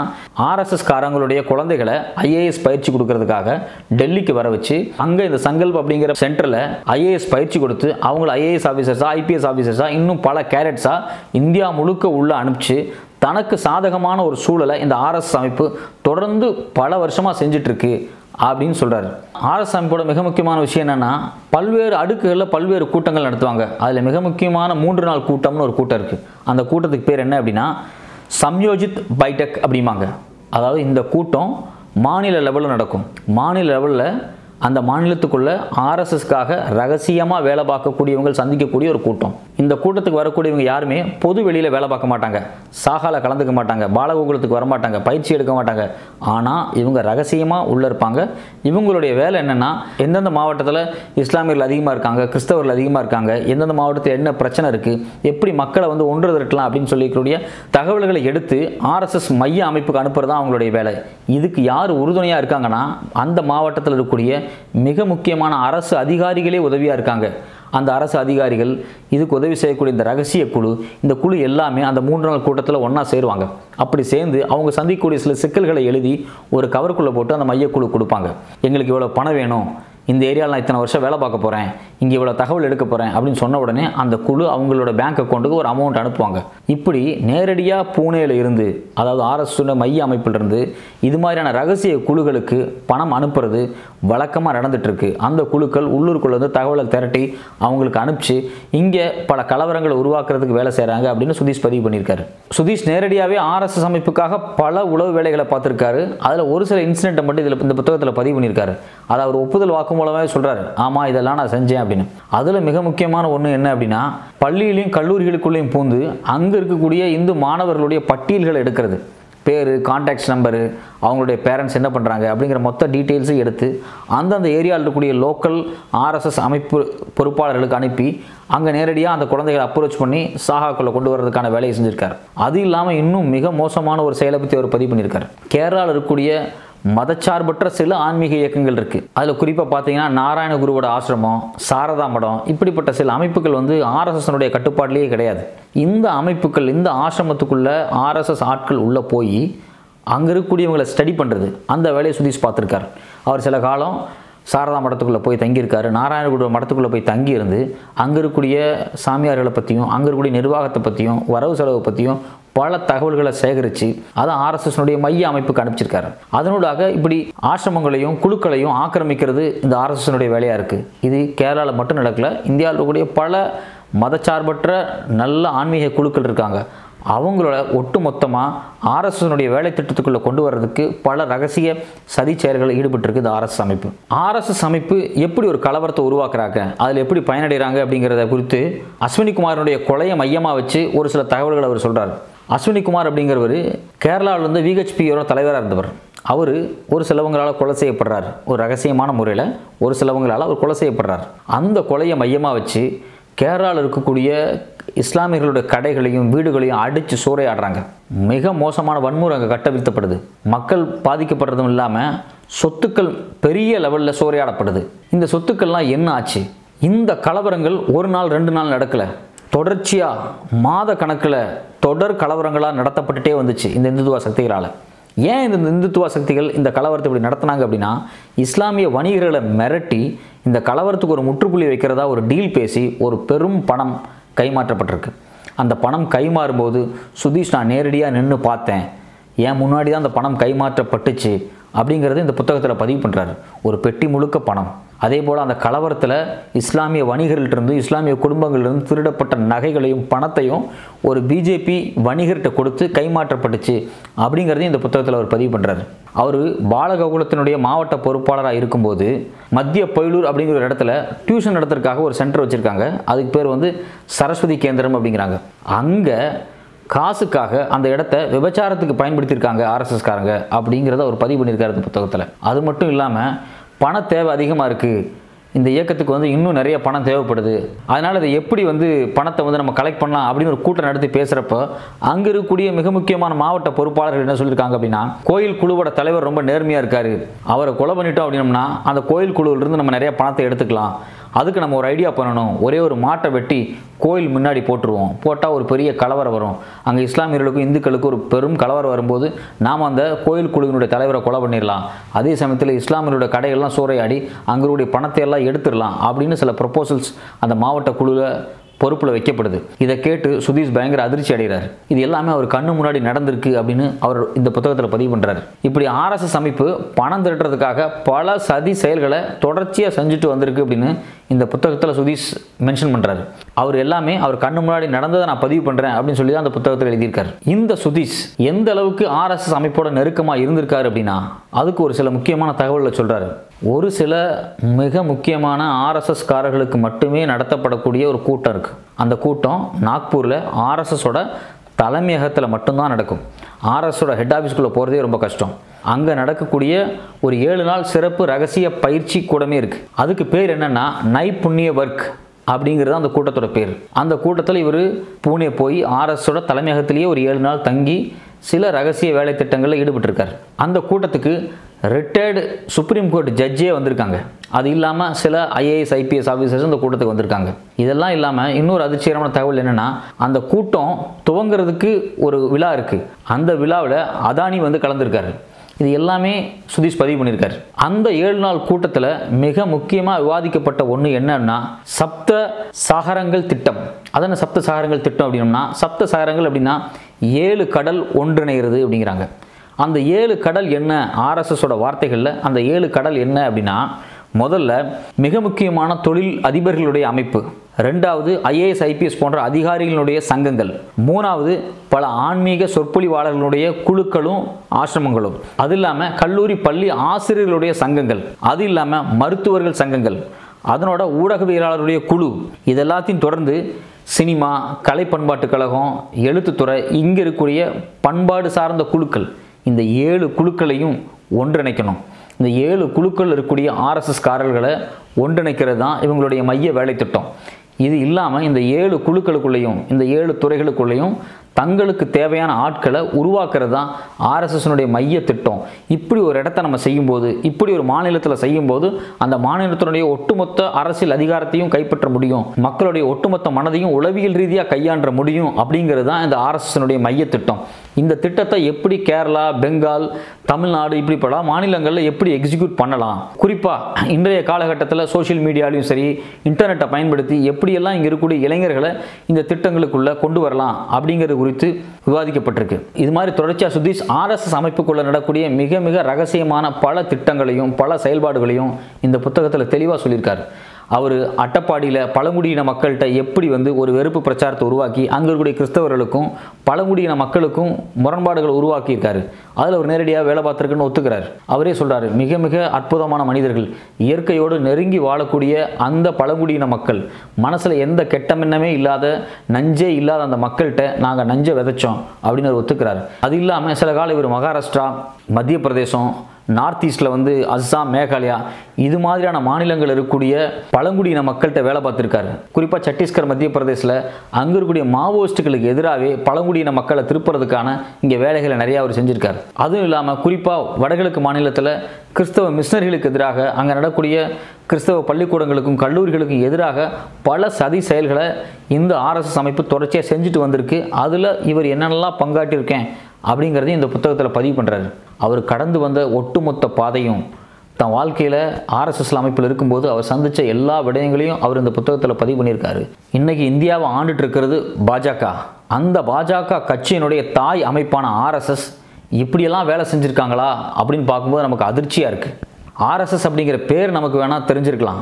ஆர்எஸ்எஸ் காரங்களுடைய குழந்தைகளை ஐஏஎஸ் பயிற்சி கொடுக்கறதுக்காக டெல்லிக்கு வர வச்சு அங்கே இந்த சங்கல்ப் அப்படிங்கிற சென்டரில் ஐஏஎஸ் பயிற்சி கொடுத்து அவங்கள ஐஏஎஸ் ஆஃபீஸர்ஸா ஐபிஎஸ் ஆஃபீஸர்ஸா இன்னும் பல கேரட்ஸா இந்தியா முழுக்க உள்ளே அனுப்பிச்சு தனக்கு சாதகமான ஒரு சூழலை இந்த ஆர்எஸ் அமைப்பு தொடர்ந்து பல வருஷமாக செஞ்சுட்டு இருக்கு அப்படின்னு சொல்கிறாரு ஆர்எஸ் அமைப்போட மிக முக்கியமான விஷயம் என்னன்னா பல்வேறு அடுக்குகளில் பல்வேறு கூட்டங்கள் நடத்துவாங்க. அதில் மிக முக்கியமான மூன்று நாள் கூட்டம்னு ஒரு கூட்டம் இருக்கு. அந்த கூட்டத்துக்கு பேர் என்ன அப்படின்னா சம்யோஜித் பைடெக் அப்படிம்பாங்க. அதாவது இந்த கூட்டம் மாநில லெவலில் நடக்கும். மாநில லெவலில் அந்த மாநிலத்துக்குள்ள ஆர்எஸ்எஸ்க்காக ரகசியமாக வேலை பார்க்கக்கூடியவங்க சந்திக்கக்கூடிய ஒரு கூட்டம். இந்த கூட்டத்துக்கு வரக்கூடியவங்க யாருமே பொது வெளியில் வேலை பார்க்க மாட்டாங்க. சாகால கலந்துக்க மாட்டாங்க. பாலகோகுலத்துக்கு வர மாட்டாங்க பயிற்சி எடுக்க மாட்டாங்க. ஆனால் இவங்க ரகசியமாக உள்ளே இருப்பாங்க. இவங்களுடைய வேலை என்னென்னா எந்தெந்த மாவட்டத்தில் இஸ்லாமியர்கள் அதிகமாக இருக்காங்க கிறிஸ்தவர்கள் அதிகமாக இருக்காங்க எந்தெந்த மாவட்டத்தில் என்ன பிரச்சனை இருக்குது எப்படி மக்களை வந்து ஒன்று திரட்டலாம் அப்படின்னு சொல்லிக்கூடிய தகவல்களை எடுத்து ஆர்எஸ்எஸ் மைய அமைப்புக்கு அனுப்புறது தான் அவங்களுடைய வேலை. இதுக்கு யார் உறுதுணையாக இருக்காங்கன்னா அந்த மாவட்டத்தில் இருக்கக்கூடிய மிக முக்கியமான அரசு அதிகாரிகளே உதவியாக இருக்காங்க. அந்த அரசு அதிகாரிகள் இதுக்கு உதவி செய்யக்கூடிய இந்த ரகசிய குழு இந்த குழு எல்லாமே அந்த மூன்று நாள் கூட்டத்தில் ஒன்றா சேருவாங்க. அப்படி சேர்ந்து அவங்க சந்திக்கக்கூடிய சில சிக்கல்களை எழுதி ஒரு கவருக்குள்ளே போட்டு அந்த மையக்குழு கொடுப்பாங்க. எங்களுக்கு இவ்வளோ பணம் வேணும். இந்த ஏரியாவில் நான் இத்தனை வருஷம் வேலை பார்க்க போகிறேன் இங்கே இவ்வளோ தகவல் எடுக்க போகிறேன் அப்படின்னு சொன்ன உடனே அந்த குழு அவங்களோட பேங்க் அக்கௌண்ட்டுக்கு ஒரு அமௌண்ட் அனுப்புவாங்க. இப்படி நேரடியாக பூனேல இருந்து அதாவது ஆர்எஸ் மைய அமைப்பிலிருந்து இது மாதிரியான ரகசிய குழுக்களுக்கு பணம் அனுப்புறது வழக்கமாக நடந்துட்டுருக்கு அந்த குழுக்கள் உள்ளூருக்குள்ளே இருந்து தகவலை திரட்டி அவங்களுக்கு அனுப்பிச்சு இங்கே பல கலவரங்களை உருவாக்குறதுக்கு வேலை செய்கிறாங்க அப்படின்னு சுதீஷ் பதிவு பண்ணியிருக்காரு. சுதீஷ் நேரடியாகவே ஆர்எஸ்எஸ் அமைப்புக்காக பல உளவு வேலைகளை பார்த்துருக்காரு. அதில் ஒரு சில இன்சிடென்ட்டை மட்டும் இதில் இந்த புத்தகத்தில் பதிவு பண்ணியிருக்காரு. அதை அவர் ஒப்புதல் வாக்கு மூலமே சொல்கிறாரு ஆமாம் இதெல்லாம் நான் செஞ்சேன் அப்படின்னு. அதில் மிக முக்கியமான ஒன்று என்ன அப்படின்னா பள்ளியிலையும் கல்லூரிகளுக்குள்ளேயும் பூந்து அங்கே இருக்கக்கூடிய இந்து மாணவர்களுடைய பட்டியல்களை எடுக்கிறது. பேர் கான்டாக்ட்ஸ் நம்பரு அவங்களுடைய பேரண்ட்ஸ் என்ன பண்ணுறாங்க அப்படிங்கிற மொத்த டீட்டெயில்ஸும் எடுத்து அந்தந்த ஏரியாவில் இருக்கக்கூடிய லோக்கல் ஆர்எஸ்எஸ் அமைப்பு பொறுப்பாளர்களுக்கு அனுப்பி அங்கே நேரடியாக அந்த குழந்தைகளை அப்ரோச் பண்ணி சாகாக்குள்ளே கொண்டு வரதுக்கான வேலையை செஞ்சுருக்காரு. அது இல்லாமல் இன்னும் மிக மோசமான ஒரு செயலை பற்றி அவர் பதிவு பண்ணியிருக்காரு. கேரளாவில் இருக்கக்கூடிய மதச்சார்பற்ற சில ஆன்மீக இயக்கங்கள் இருக்குது அதில் குறிப்பாக பார்த்தீங்கன்னா நாராயண குருவோட ஆசிரமம் சாரதா மடம் இப்படிப்பட்ட சில அமைப்புகள் வந்து ஆர்எஸ்எஸ்னுடைய கட்டுப்பாட்டிலேயே கிடையாது. இந்த அமைப்புகள் இந்த ஆசிரமத்துக்குள்ள ஆர்எஸ்எஸ் ஆட்கள் உள்ளே போய் அங்கே இருக்கக்கூடியவங்களை ஸ்டடி பண்ணுறது அந்த வேலையை சுதீஷ் பார்த்துருக்கார். அவர் சில காலம் சாரதா மடத்துக்குள்ளே போய் தங்கியிருக்காரு. நாராயணகுட மடத்துக்குள்ளே போய் தங்கியிருந்து அங்கே இருக்கக்கூடிய சாமியார்களை பற்றியும் அங்கே இருக்கக்கூடிய நிர்வாகத்தை பற்றியும் வரவு செலவு பற்றியும் பல தகவல்களை சேகரித்து அதை ஆர்எஸ்எஸ்னுடைய மைய அமைப்புக்கு அனுப்பிச்சிருக்காரு. அதனூடாக இப்படி ஆசிரமங்களையும் குழுக்களையும் ஆக்கிரமிக்கிறது இந்த ஆர்எஸ்எஸ்னுடைய வேலையாக இருக்குது இது கேரளாவில் மட்டும் நடக்கல இந்தியாவில் இருக்கக்கூடிய பல மதச்சார்பற்ற நல்ல ஆன்மீக குழுக்கள் இருக்காங்க. அவங்களோட ஒட்டுமொத்தமாக ஆர்எஸ்எஸ்னுடைய வேலை திட்டத்துக்குள்ளே கொண்டு வர்றதுக்கு பல ரகசிய சதி செயல்களில் ஈடுபட்டிருக்கு இந்த ஆர்எஸ் அமைப்பு. ஆர்எஸ்எஸ் அமைப்பு எப்படி ஒரு கலவரத்தை உருவாக்குறாங்க? அதில் எப்படி பயனடைகிறாங்க அப்படிங்கிறத குறித்து அஸ்வினி குமாரனுடைய கொலையை மையமாக வச்சு ஒரு சில தகவல்களை அவர் சொல்கிறார் அஸ்வினி குமார் அப்படிங்கிறவர் கேரளாவிலேருந்து விஹெச்பியோட தலைவராக இருந்தவர். அவர் ஒரு சிலவங்களால் கொலை செய்யப்படுறார். ஒரு ரகசியமான முறையில் ஒரு சிலவங்களால் அவர் கொலை செய்யப்படுறார். அந்த கொலையை மையமாக வச்சு கேரளாவில் இருக்கக்கூடிய இஸ்லாமியர்களுடைய கடைகளையும் வீடுகளையும் அடித்து சூறையாடுறாங்க. மிக மோசமான வன்முறை அங்கே கட்டவிழ்த்தப்படுது. மக்கள் பாதிக்கப்படுறதும் இல்லாமல் சொத்துக்கள் பெரிய லெவலில் சூறையாடப்படுது. இந்த சொத்துக்கள்லாம் என்ன ஆச்சு? இந்த கலவரங்கள் ஒரு நாள் ரெண்டு நாள் நடக்கலை. தொடர்ச்சியாக மாத கணக்கில் தொடர் கலவரங்களாக நடத்தப்பட்டுட்டே வந்துச்சு இந்த இந்துத்துவ சக்திகளால். ஏன் இந்த இந்துத்துவ சக்திகள் இந்த கலவரத்தை இப்படி நடத்தினாங்க அப்படின்னா இஸ்லாமிய வணிகர்களை மிரட்டி இந்த கலவரத்துக்கு ஒரு முற்றுப்புள்ளி வைக்கிறதா ஒரு டீல் பேசி ஒரு பெரும் பணம் கைமாற்றப்பட்டிருக்கு. அந்த பணம் கைமாறும்போது சுதீஷ் நான் நேரடியாக நின்று பார்த்தேன். ஏன் முன்னாடி தான் அந்த பணம் கைமாற்றப்பட்டுச்சு? அப்படிங்கிறது இந்த புத்தகத்தில் பதிவு பண்ணுறாரு ஒரு பெட்டி முழுக்க பணம். அதே போல் அந்த கலவரத்தில் இஸ்லாமிய வணிகர்கள்ட்டிருந்து இஸ்லாமிய குடும்பங்கள்லேருந்து திருடப்பட்ட நகைகளையும் பணத்தையும் ஒரு பிஜேபி வணிகர்கிட்ட கொடுத்து கைமாற்றப்பட்டுச்சு அப்படிங்கிறதையும் இந்த புத்தகத்தில் அவர் பதிவு பண்ணுறாரு அவர் பாலகோகுலத்தினுடைய மாவட்ட பொறுப்பாளராக இருக்கும்போது மத்திய பயிலூர் அப்படிங்கிற ஒரு இடத்துல டியூஷன் நடத்துறதுக்காக ஒரு சென்டர் வச்சுருக்காங்க. அதுக்கு பேர் வந்து சரஸ்வதி கேந்திரம் அப்படிங்கிறாங்க. அங்கே காசுக்காக அந்த இடத்த விபச்சாரத்துக்கு பயன்படுத்தியிருக்காங்க ஆர்எஸ்எஸ்காரங்க அப்படிங்கிறத அவர் பதிவு பண்ணியிருக்காரு இந்த புத்தகத்தில். அது மட்டும் இல்லாமல் பண தேவை அதிகமாக இருக்குது இந்த இயக்கத்துக்கு வந்து இன்னும் நிறைய பணம் தேவைப்படுது. அதனால் இதை எப்படி வந்து பணத்தை வந்து நம்ம கலெக்ட் பண்ணலாம் அப்படின்னு ஒரு கூட்டம் நடத்தி பேசுகிறப்போ அங்கே இருக்கக்கூடிய மிக முக்கியமான மாவட்ட பொறுப்பாளர்கள் என்ன சொல்லியிருக்காங்க அப்படின்னா கோயில் குழுவோட தலைவர் ரொம்ப நேர்மையாக இருக்கார். அவரை கொலை பண்ணிட்டோம் அப்படின்னம்னா அந்த கோயில் குழுவிலிருந்து நம்ம நிறைய பணத்தை எடுத்துக்கலாம். அதுக்கு நம்ம ஒரு ஐடியா பண்ணணும். ஒரே ஒரு மாட்டை வெட்டி கோயில் முன்னாடி போட்டுருவோம். போட்டால் ஒரு பெரிய கலவரம் வரும். அங்கே இஸ்லாமியர்களுக்கும் இந்துக்களுக்கும் ஒரு பெரும் கலவரம் வரும்போது நாம் அந்த கோயில் குழுவினுடைய தலைவரை கொலை பண்ணிடலாம். அதே சமயத்தில் இஸ்லாமியருடைய கடைகள்லாம் சூறையாடி அங்களுடைய பணத்தை எல்லாம் எடுத்துடலாம் அப்படின்னு சில ப்ரொப்போசல்ஸ் அந்த மாவட்ட குழுவில் பொறுப்பில் வைக்கப்படுது. இதை கேட்டு சுதீஷ் பயங்கர அதிர்ச்சி அடைகிறார். இது எல்லாமே அவர் கண்ணு முன்னாடி நடந்திருக்கு அப்படின்னு அவர் இந்த புத்தகத்தில் பதிவு பண்ணுறாரு இப்படி ஆர்எஸ்எஸ் அமைப்பு பணம் திரட்டுறதுக்காக பல சதி செயல்களை தொடர்ச்சியாக செஞ்சுட்டு வந்திருக்கு அப்படின்னு இந்த புத்தகத்தில் சுதீஷ் மென்ஷன் பண்ணுறாரு அவர் எல்லாமே அவர் கண்ணு முன்னாடி நடந்ததை நான் பதிவு பண்ணுறேன் அப்படின்னு சொல்லி தான் அந்த புத்தகத்தில் எழுதியிருக்காரு. இந்த சுதீஷ் எந்த அளவுக்கு ஆர்எஸ்எஸ் அமைப்போட நெருக்கமாக இருந்திருக்காரு அப்படின்னா அதுக்கு ஒரு சில முக்கியமான தகவல்களை சொல்கிறாரு ஒரு சில மிக முக்கியமான ஆர்எஸ்எஸ்காரர்களுக்கு மட்டுமே நடத்தப்படக்கூடிய ஒரு கூட்டம் இருக்குது அந்த கூட்டம் நாக்பூரில் ஆர்எஸ்எஸோட தலைமையகத்தில் மட்டும்தான் நடக்கும். ஆர்எஸோட ஹெட் ஆஃபீஸ்க்குள்ளே போகிறதே ரொம்ப கஷ்டம். அங்கே நடக்கக்கூடிய ஒரு ஏழு நாள் சிறப்பு ரகசிய பயிற்சி கூடமே இருக்குது அதுக்கு பேர் என்னென்னா நைப்புண்ணிய ஒர்க் அப்படிங்கிறது அந்த கூட்டத்தோட பேர். அந்த கூட்டத்தில் இவர் பூனே போய் ஆர்எஸோட தலைமையகத்திலேயே ஒரு ஏழு நாள் தங்கி சில ரகசிய வேலை திட்டங்களில் ஈடுபட்டிருக்கார். அந்த கூட்டத்துக்கு ரிட்டையர்டு சுப்ரீம் கோர்ட் ஜட்ஜே வந்திருக்காங்க. அது இல்லாமல் சில ஐஏஎஸ் ஐபிஎஸ் ஆஃபீஸர்ஸ் அந்த கூட்டத்துக்கு வந்திருக்காங்க. இதெல்லாம் இல்லாமல் இன்னொரு அதிர்ச்சிகரமான தகவல் என்னென்னா அந்த கூட்டம் துவங்குறதுக்கு ஒரு விழா இருக்குது அந்த விழாவில் அதானி வந்து கலந்துருக்காரு. இது எல்லாமே சுதீஷ் பதிவு பண்ணியிருக்காரு. அந்த ஏழு நாள் கூட்டத்தில் மிக முக்கியமாக விவாதிக்கப்பட்ட ஒன்று என்னன்னா சப்த சாகரங்கள் திட்டம். அதான சப்த சாகரங்கள் திட்டம் அப்படின்னம்னா சப்த சாகரங்கள் அப்படின்னா ஏழு கடல் ஒன்றிணைகிறது அப்படிங்கிறாங்க. அந்த ஏழு கடல் என்ன? ஆர்எஸ்எஸோட வார்த்தைகளில் அந்த ஏழு கடல் என்ன அப்படின்னா முதல்ல மிக முக்கியமான தொழில் அதிபர்களுடைய அமைப்பு. ரெண்டாவது ஐஏஎஸ் ஐபிஎஸ் போன்ற அதிகாரிகளுடைய சங்கங்கள். மூணாவது பல ஆன்மீக சொற்பொழிவாளர்களுடைய குழுக்களும் ஆசிரமங்களும். அது இல்லாமல் கல்லூரி பள்ளி ஆசிரியர்களுடைய சங்கங்கள். அது இல்லாமல் மருத்துவர்கள் சங்கங்கள். அதனோட ஊடகவியலாளருடைய குழு. இதெல்லாத்தையும் தொடர்ந்து சினிமா கலை பண்பாட்டு கழகம் எழுத்துத்துறை இங்கே இருக்கக்கூடிய பண்பாடு சார்ந்த குழுக்கள். இந்த ஏழு குழுக்களையும் ஒன்றிணைக்கணும். இந்த ஏழு குழுக்கள் இருக்கக்கூடிய ஆர்எஸ்எஸ் காரர்களை ஒன்றிணைக்கிறது தான் இவங்களுடைய மைய வேலை திட்டம். இது இல்லாமல் இந்த ஏழு குழுக்களுக்குள்ளேயும் இந்த ஏழு துறைகளுக்குள்ளேயும் தங்களுக்கு தேவையான ஆட்களை உருவாக்குறது தான் ஆர்எஸ்எஸ்னுடைய மைய திட்டம். இப்படி ஒரு இடத்த நம்ம செய்யும்போது இப்படி ஒரு மாநிலத்தில் செய்யும்போது அந்த மாநிலத்தினுடைய ஒட்டுமொத்த அரசியல் அதிகாரத்தையும் கைப்பற்ற முடியும். மக்களுடைய ஒட்டுமொத்த மனதையும் உளவியல் ரீதியாக கையாண்ட முடியும் அப்படிங்கிறது தான் இந்த ஆர்எஸ்எஸ்னுடைய மைய திட்டம். இந்த திட்டத்தை எப்படி கேரளா பெங்கால் தமிழ்நாடு இப்படி பல மாநிலங்களில் எப்படி எக்ஸிக்யூட் பண்ணலாம்? குறிப்பாக இன்றைய காலகட்டத்தில் சோஷியல் மீடியாலையும் சரி இன்டர்நெட்டை பயன்படுத்தி எப்படியெல்லாம் இங்கே இருக்கக்கூடிய இளைஞர்களை இந்த திட்டங்களுக்குள்ளே கொண்டு வரலாம் அப்படிங்கிறது குறித்து விவாதிக்கப்பட்டிருக்கு. இது மாதிரி தொடர்ச்சியாக சுதீஷ் ஆர்எஸ்எஸ் அமைப்புக்குள்ளே நடக்கக்கூடிய மிக மிக ரகசியமான பல திட்டங்களையும் பல செயல்பாடுகளையும் இந்த புத்தகத்தில் தெளிவாக சொல்லியிருக்காரு. அவர் அட்டப்பாடியில் பழங்குடியின மக்கள்கிட்ட எப்படி வந்து ஒரு வெறுப்பு பிரச்சாரத்தை உருவாக்கி அங்கே இருக்கக்கூடிய கிறிஸ்தவர்களுக்கும் பழங்குடியின மக்களுக்கும் முரண்பாடுகளை உருவாக்கியிருக்காரு. அதில் அவர் நேரடியாக வேலை பார்த்துருக்குன்னு ஒத்துக்கிறார். அவரே சொல்கிறாரு மிக மிக அற்புதமான மனிதர்கள். இயற்கையோடு நெருங்கி வாழக்கூடிய அந்த பழங்குடியின மக்கள் மனசில் எந்த கெட்டமெண்ணமே இல்லாத நஞ்சே இல்லாத அந்த மக்கள்கிட்ட நாங்கள் நஞ்சை விதைச்சோம். அப்படின்னு அவர் ஒத்துக்கிறார். அது இல்லாமல் சில காலம் இவர் மகாராஷ்டிரா மத்திய பிரதேசம் நார்த் ஈஸ்டில் வந்து அஸ்ஸாம் மேகாலயா இது மாதிரியான மாநிலங்கள் இருக்கக்கூடிய பழங்குடியின மக்கள்கிட்ட வேலை பார்த்துருக்காரு. குறிப்பாக சத்தீஸ்கர் மத்திய பிரதேசில் அங்கே இருக்கக்கூடிய மாவோயிஸ்ட்டுகளுக்கு எதிராகவே பழங்குடியின மக்களை திருப்புறதுக்கான இங்கே வேலைகளை நிறையா அவர் செஞ்சுருக்காரு. அதுவும் இல்லாமல் குறிப்பாக வடகிழக்கு மாநிலத்தில் கிறிஸ்தவ மிஷினர்களுக்கு எதிராக அங்கே நடக்கூடிய கிறிஸ்தவ பள்ளிக்கூடங்களுக்கும் கல்லூரிகளுக்கும் எதிராக பல சதி செயல்களை இந்த ஆர்எஸ்எஸ் அமைப்பு தொடர்ச்சியாக செஞ்சுட்டு வந்திருக்கு. அதில் இவர் என்னென்னலாம் பங்காற்றியிருக்கேன் அப்படிங்கிறதையும் இந்த புத்தகத்தில் பதிவு பண்ணுறாரு அவர் கடந்து வந்த ஒட்டுமொத்த பாதையும் தன் வாழ்க்கையில் ஆர்எஸ்எஸ்ல அமைப்பில் இருக்கும்போது அவர் சந்தித்த எல்லா விடயங்களையும் அவர் இந்த புத்தகத்தில் பதிவு பண்ணியிருக்காரு. இன்றைக்கி இந்தியாவை ஆண்டுட்டு இருக்கிறது பாஜக. அந்த பாஜக கட்சியினுடைய தாய் அமைப்பான ஆர்எஸ்எஸ் இப்படியெல்லாம் வேலை செஞ்சுருக்காங்களா அப்படின்னு பார்க்கும்போது நமக்கு அதிர்ச்சியாக இருக்குது ஆர்எஸ்எஸ் அப்படிங்கிற பேர் நமக்கு வேணால் தெரிஞ்சிருக்கலாம்.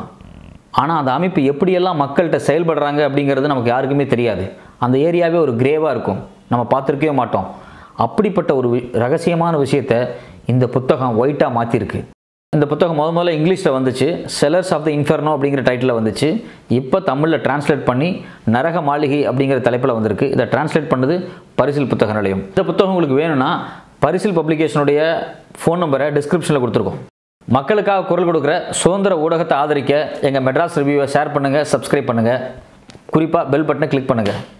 ஆனால் அந்த அமைப்பு எப்படியெல்லாம் மக்கள்கிட்ட செயல்படுறாங்க அப்படிங்கிறது நமக்கு யாருக்குமே தெரியாது. அந்த ஏரியாவே ஒரு கிரேவாக இருக்கும். நம்ம பார்த்துருக்கவே மாட்டோம். அப்படிப்பட்ட ஒரு வி- ரகசியமான விஷயத்தை இந்த புத்தகம் ஒயிட்டாக மாற்றிருக்கு இந்த புத்தகம் முத முதல்ல இங்கிலீஷில் வந்துச்சு செலர்ஸ் ஆஃப் த இன்ஃபெர்னோ அப்படிங்கிற டைட்டில் வந்துச்சு. இப்போ தமிழில் டிரான்ஸ்லேட் பண்ணி நரக மாளிகை அப்படிங்கிற தலைப்பில் வந்திருக்கு. இதை டிரான்ஸ்லேட் பண்ணது பரிசில் புத்தக நிலையம். இந்த புத்தகம் உங்களுக்கு வேணும்னா பரிசில் பப்ளிகேஷனுடைய ஃபோன் நம்பரை டிஸ்கிரிப்ஷனில் கொடுத்துருக்கோம். மக்களுக்காக குரல் கொடுக்குற சுதந்திர ஊடகத்தை ஆதரிக்க எங்கள் மெட்ராஸ் ரிவ்யூவை ஷேர் பண்ணுங்கள் சப்ஸ்கிரைப் பண்ணுங்கள் குறிப்பாக பெல் பட்டனை கிளிக் பண்ணுங்கள்